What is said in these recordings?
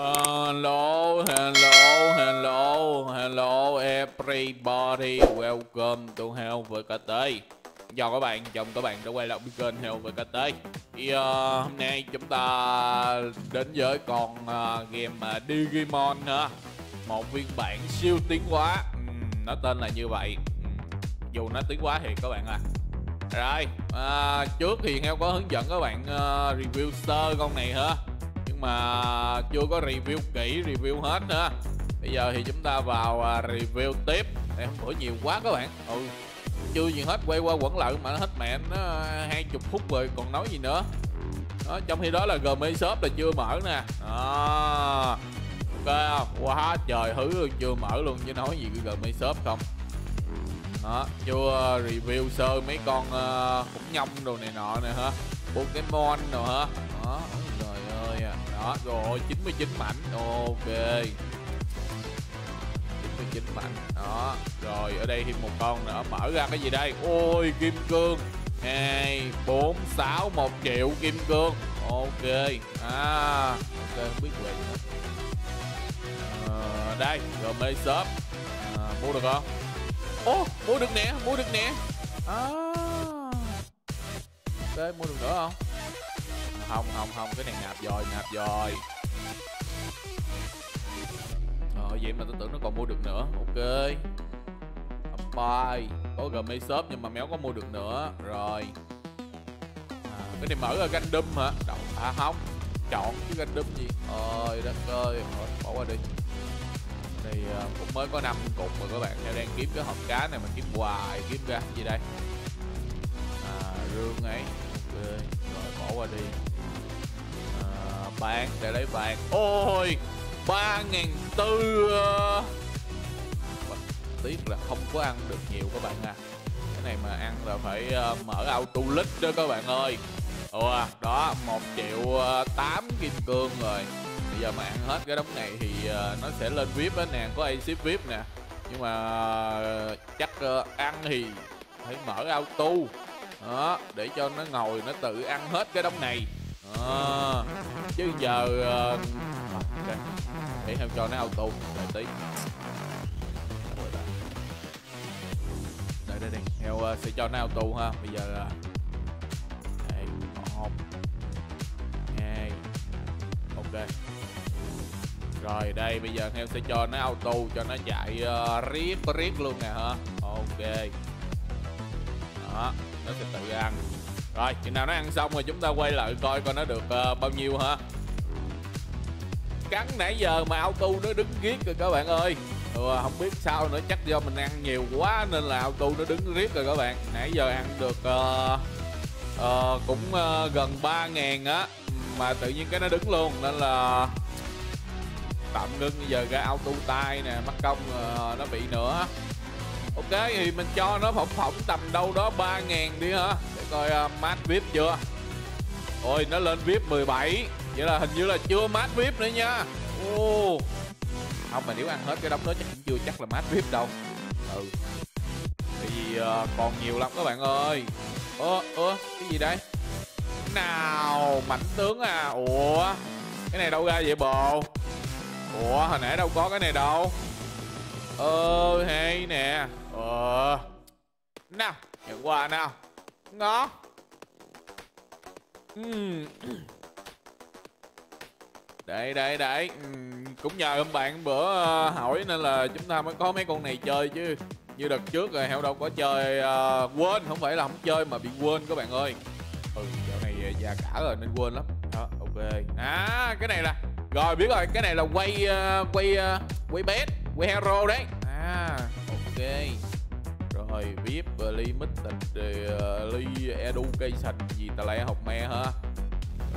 Hello, hello, hello, hello everybody, welcome to Hell VKT Chào các bạn, chào các bạn đã quay lại với kênh Hell VKT Thì uh, hôm nay chúng ta đến với con uh, game uh, Digimon ha. Một phiên bản siêu tiến hóa. Uhm, Nó tên là như vậy. Uhm, Dù nó tiến hóa thì các bạn à. Rồi, uh, trước thì Hell có hướng dẫn các bạn uh, review sơ con này ha mà chưa có review kỹ review hết nữa. Bây giờ thì chúng ta vào uh, review tiếp. Em bữa nhiều quá các bạn. Ừ chưa gì hết quay qua quẩn lại mà nó hết mẹ nó hai chục phút rồi còn nói gì nữa. Đó, trong khi đó là gmail shop là chưa mở nè. À, ok quá trời hứ luôn chưa mở luôn chứ nói gì cái gmail shop không. Đó chưa review sơ mấy con uh, khủng nhông đồ này nọ nè hả? Pokemon đồ hả? Đó đó rồi 99 mảnh. Ok. 99 mảnh. Đó rồi ở đây thêm một con nữa. Mở ra cái gì đây? Ôi kim cương. Hai bốn sáu một triệu kim cương. Ok. À ok không biết về nữa. À, đây rồi mê shop. À, mua được không? Ô mua được nè mua được nè. À ok mua được nữa không? Không không không cái này nạp rồi nạp rồi ờ vậy mà tôi tưởng nó còn mua được nữa. Ok. Apply có gmail shop nhưng mà méo có mua được nữa. Rồi. À, cái này mở ra gundam hả? Đậu à không. Chọn cái gundam gì? Ơi đất ơi. Thôi, bỏ qua đi. Thì uh, à, cũng mới có năm cục rồi các bạn. Theo đang kiếm cái hộp cá này mà kiếm hoài kiếm ra gì đây? À rương ấy. Ok rồi bỏ qua đi bạn để lấy vàng ôi ba ngàn tư à. tiếc là không có ăn được nhiều các bạn à. Cái này mà ăn là phải uh, mở auto lít đó các bạn ơi. Ồ đó một triệu ờ, tám kim cương rồi. Bây giờ mà ăn hết cái đống này thì uh, nó sẽ lên vip á nè có ship vip nè. Nhưng mà uh, chắc ăn thì phải mở auto. Đó để cho nó ngồi nó tự ăn hết cái đống này. À, chứ giờ uh, okay. để em cho nó auto đợi tí. Đợi đây đi theo uh, ờ, sẽ cho nó auto ha. Bây giờ uh, đây một. Hai. Ok. Rồi đây bây giờ theo sẽ cho nó auto cho nó chạy uh, riết riết luôn nè hả? Ok. Đó nó sẽ tự ăn rồi chừng nào nó ăn xong rồi chúng ta quay lại coi coi nó được uh, bao nhiêu hả cắn nãy giờ mà auto nó đứng riết rồi các bạn ơi. Ừ, không biết sao nữa chắc do mình ăn nhiều quá nên là auto nó đứng riết rồi các bạn. Nãy giờ ăn được uh, uh, cũng uh, gần ba ngàn á mà tự nhiên cái nó đứng luôn nên là tạm ngưng giờ ra auto tay nè mất công uh, nó bị nữa. Ok thì mình cho nó phỏng phỏng tầm đâu đó ba ngàn đi hả coi uh, mát vip chưa? Ôi nó lên vip 17 vậy là hình như là chưa mát vip nữa nha. Ô. Không mà nếu ăn hết cái đống đó chắc cũng chưa chắc là mát vip đâu. Ừ. Tại vì uh, còn nhiều lắm các bạn ơi. Ơ ơ cái gì đây? Nào mảnh tướng à. Ủa cái này đâu ra vậy bồ ủa hồi nãy đâu có cái này đâu. Ơ hay nè. Ờ. Nào nhận quà nào ngó. Uhm. đây đây đây. Uhm, cũng nhờ ông bạn bữa uh, hỏi nên là chúng ta mới có mấy con này chơi chứ. Như đợt trước rồi heo đâu có chơi uh, quên. Không phải là không chơi mà bị quên các bạn ơi. Ừ dạo này ờ, già cả rồi nên quên lắm. Đó ok. À cái này là rồi biết rồi cái này là quay uh, quay uh, quay bét quay hero đấy. À ok rồi VIP Limited uh, Ly Education gì ta lại học me ha.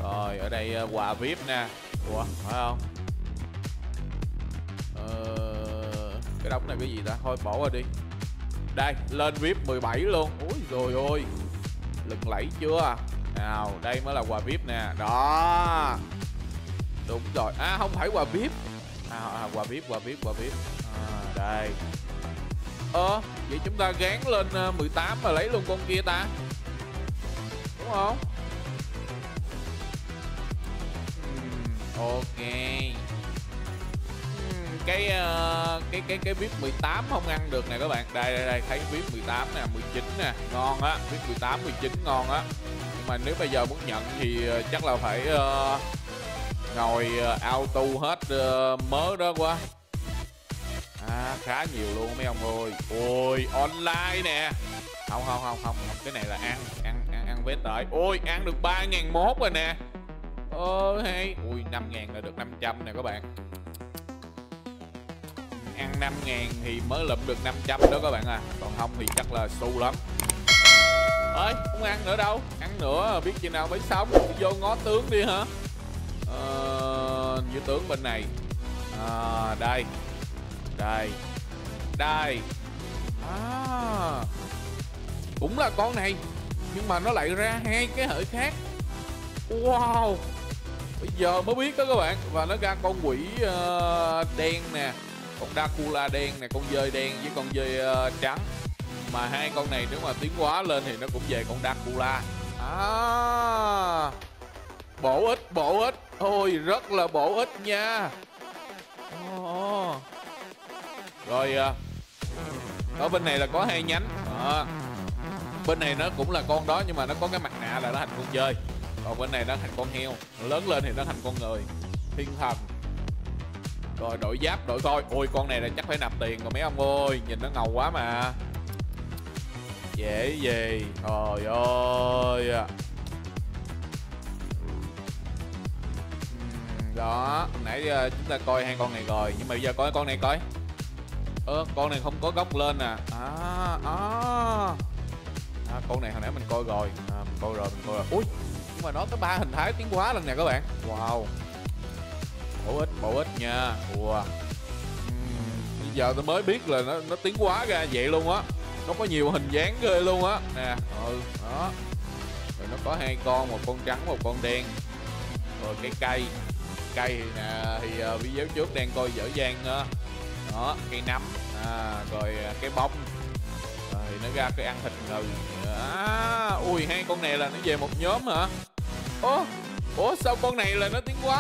rồi ở đây ờ, quà VIP nè. Ủa phải không? Ờ, cái đống này cái gì ta? Thôi bỏ qua đi. Đây lên VIP 17 luôn. Ui rồi ôi. Lừng lẫy chưa à? nào đây mới là quà VIP nè. Đó. Đúng rồi. À không phải quà VIP. À, à quà VIP quà VIP quà VIP. À, đây. Ờ Vậy chúng ta gán lên ờ, 18 mà lấy luôn con kia ta. Đúng không? Ok. Cái uh, cái cái cái vip 18 không ăn được nè các bạn. Đây đây đây thấy vip 18 nè 19 nè. Ngon á vip 18 19 ngon á. Nhưng mà nếu bây giờ muốn nhận thì ờ, chắc là phải uh, ngồi uh, auto hết uh, mớ đó quá khá nhiều luôn mấy ông ơi. Ôi online nè. Không không không không. Cái này là ăn ăn ăn, ăn vết đợi ôi ăn được ba ngàn mốt rồi nè. Ơ hay. Ui năm ngàn là được 500 nè các bạn. Ăn 5 ngàn thì mới lụm được 500 đó các bạn à. Còn không thì chắc là xu lắm. Ơi không ăn nữa đâu. Ăn nữa biết chừng nào mới sống, vô ngó tướng đi hả? Ờ, như tướng bên này. À, đây đây. Đây. À. Cũng là con này nhưng mà nó lại ra hai cái hệ khác. Wow. Bây giờ mới biết đó các bạn. Và nó ra con quỷ uh, đen nè con Dracula đen nè con dơi đen với con dơi uh, trắng. Mà hai con này nếu mà tiến hóa lên thì nó cũng về con Dracula. À. Bổ ích bổ ích. Ôi rất là bổ ích nha rồi à, ở bên này là có hai nhánh. À, bên này nó cũng là con đó nhưng mà nó có cái mặt nạ là nó thành con dơi. Còn bên này nó thành con heo. Lớn lên thì nó thành con người. Thiên thần. Rồi đổi giáp đổi coi ôi con này là chắc phải nạp tiền rồi mấy ông ơi. Nhìn nó ngầu quá mà. Dễ gì. Trời ơi. Ừ, đó nãy giờ chúng ta coi hai con này rồi. Nhưng mà bây giờ coi con này coi ơ con này không có góc lên à. À à. À, con này hồi nãy mình coi rồi. À, mình coi rồi mình coi rồi. Ui nhưng mà nó có ba hình thái tiến hóa lần nè các bạn. Wow. Bổ ích bổ ích nha. Ùa uhm, bây giờ tôi mới biết là nó nó tiến hóa ra vậy luôn á. Nó có nhiều hình dáng ghê luôn á. Nè ừ đó. Rồi nó có hai con một con trắng một con đen. Rồi cái cây. Cây thì nè thì ờ, uh, video trước đang coi dở dang uh, đó cây nấm à, rồi à, cái bông. Rồi nó ra cái ăn thịt ngừ à, ui hai con này là nó về một nhóm hả? Ô ủa sao con này là nó tiến quá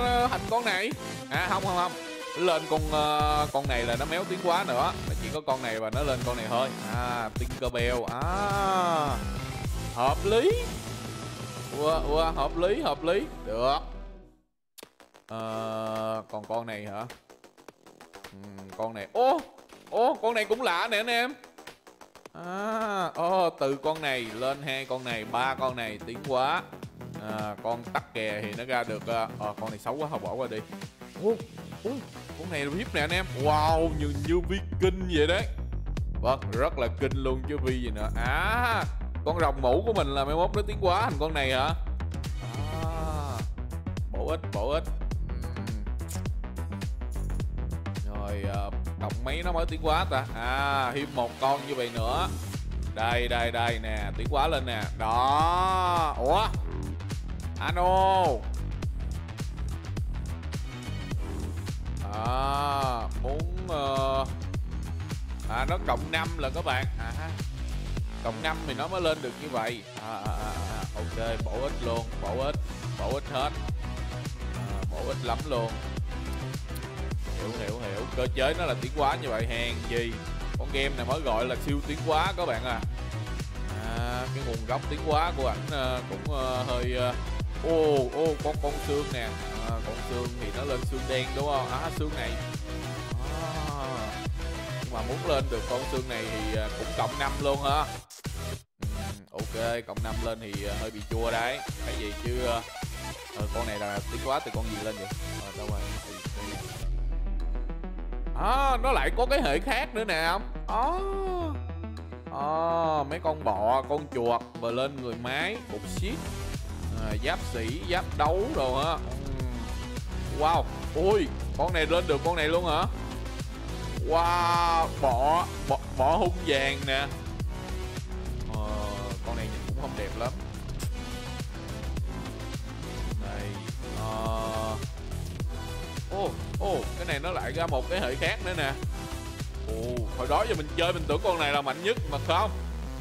uh, à, thành con này? À không không không. Lên con uh, con này là nó méo tiến quá nữa. Là chỉ có con này và nó lên con này thôi. À Tinkerbell. À hợp lý. Ua ua hợp lý hợp lý. Được. À, còn con này hả? Uhm, con này. Ô ô con này cũng lạ nè anh em. À Ô từ con này lên hai con này ba con này tiến quá. À, con tắc kè thì nó ra được à, ờ, con này xấu quá thôi bỏ qua đi. Ô, ô con này là vip nè anh em. Wow như như vi kinh vậy đấy. Vâng rất là kinh luôn chứ vi gì nữa. À con rồng mũ của mình là mai mốt nó tiến quá thành con này hả? À, bổ ích bổ ích. Rồi ờ, uh, cộng mấy nó mới tiến quá ta. À thêm một con như vậy nữa. Đây đây đây nè tiến quá lên nè. Đó. Ủa? Ano? À muốn uh... à nó cộng 5 là các bạn. À cộng 5 thì nó mới lên được như vậy. À, à, à, à. ok bổ ích luôn bổ ích bổ ích hết. À, bổ ích lắm luôn hiểu hiểu hiểu. Cơ chế nó là tiến hóa như vậy hàng gì. Con game này mới gọi là siêu tiến hóa các bạn à, à cái nguồn gốc tiến hóa của ảnh ờ, cũng ờ, hơi ờ, ô uh, ô oh, con con xương nè. À, con xương thì nó lên xương đen đúng không? Á à, xương này. À, nhưng mà muốn lên được con xương này thì cũng cộng 5 luôn hả, ừ, ok cộng 5 lên thì hơi bị chua đấy. Cái gì chứ uh, con này là tiến hóa từ con gì lên vậy? À, đâu rồi? À, nó lại có cái hệ khác nữa nè. Không à, à, mấy con bọ con chuột và lên người máy cục shit à, giáp sĩ giáp đấu rồi hả ừ. wow. Ui con này lên được con này luôn hả? Wow bọ bọ, bọ hung vàng nè. À, con này nhìn cũng không đẹp lắm. Này à, ô ô cái này nó lại ra một cái hệ khác nữa nè. Ồ hồi đó giờ mình chơi mình tưởng con này là mạnh nhất mà không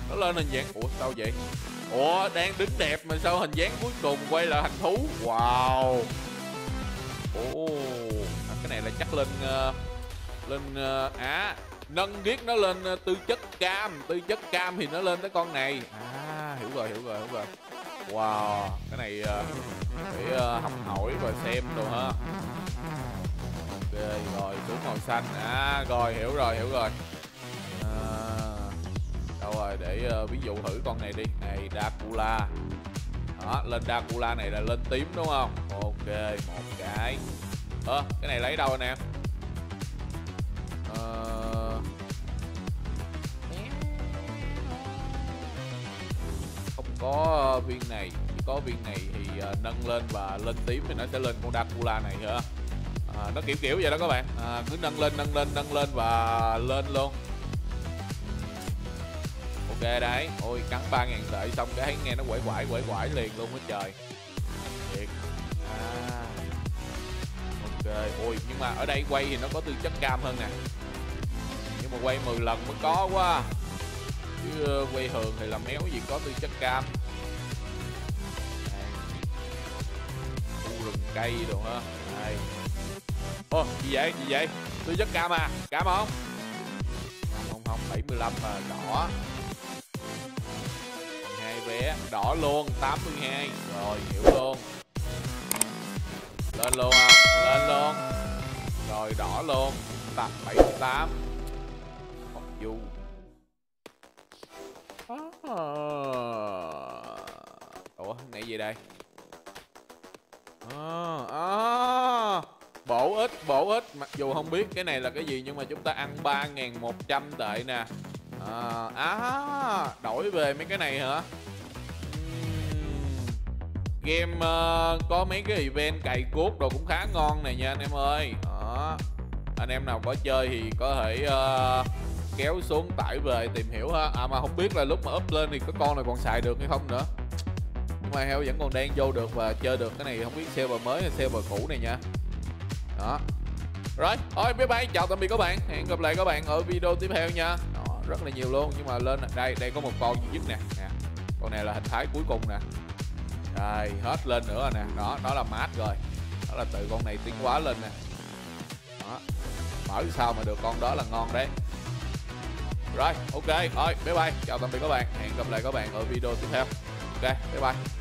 nó lên hình dáng ủa sao vậy? Ủa đang đứng đẹp mà sao hình dáng cuối cùng quay lại thành thú? Wow. Ồ à, cái này là chắc lên uh, lên uh, á nâng giết nó lên uh, tư chất cam tư chất cam thì nó lên tới con này. À hiểu rồi hiểu rồi hiểu rồi. Wow cái này uh, phải uh, học hỏi và xem đồ ha okay, rồi xuống màu xanh. À rồi hiểu rồi hiểu rồi. À, đâu rồi để uh, ví dụ thử con này đi. Này Dracula. Đó lên Dracula này là lên tím đúng không? Ok một cái. Ơ à, cái này lấy đâu anh em ờ. không có ờ, viên này. Chỉ có viên này thì uh, nâng lên và lên tím thì nó sẽ lên con Dracula này hả? À, nó kiểu kiểu vậy đó các bạn. À, cứ nâng lên nâng lên nâng lên và lên luôn. Ok đấy. Ôi cắn ba ngàn tệ xong cái thấy nghe nó quẩy quải quẩy quải liền luôn hết trời. Thiệt. À. Ok ôi nhưng mà ở đây quay thì nó có tư chất cam hơn nè. Nhưng mà quay 10 lần mới có quá. Chứ ờ, quay thường thì là méo gì có tư chất cam. Khu rừng cây đồ ha. Đây ô gì vậy, gì vậy? tôi rất cam à? Cam không? Không, không, không, 75 mà đỏ hai vé, đỏ luôn, 82 Rồi, hiểu luôn Lên luôn không? Lên luôn Rồi, đỏ luôn Tập 78 Còn du. Ủa, này gì đây? À, à bổ bổ ích mặc dù không biết cái này là cái gì nhưng mà chúng ta ăn 3.100 tệ nè. À, à đổi về mấy cái này hả? Game uh, có mấy cái event cày cuốc đồ cũng khá ngon này nha anh em ơi. À, anh em nào có chơi thì có thể uh, kéo xuống tải về tìm hiểu ha. À mà không biết là lúc mà up lên thì cái con này còn xài được hay không nữa. Nhưng mà heo vẫn còn đang vô được và chơi được cái này không biết server mới hay server cũ này nha đó. Rồi thôi bye bye. Chào tạm biệt các bạn. Hẹn gặp lại các bạn ở video tiếp theo nha. Đó, rất là nhiều luôn. Nhưng mà lên đây đây có một con duy nhất nè. Nè con này là hình thái cuối cùng nè. Rồi hết lên nữa rồi nè. Đó đó là mát rồi. Đó là từ con này tiến hóa lên nè. Đó. Mở sao mà được con đó là ngon đấy. Rồi ok. Thôi bye bye. Chào tạm biệt các bạn. Hẹn gặp lại các bạn ở video tiếp theo. Ok bye bye.